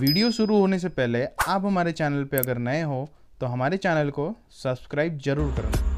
Video शुरू होने से पहले आप हमारे चैनल पे अगर नए हो तो हमारे चैनल को सब्सक्राइब ज़रूर करें।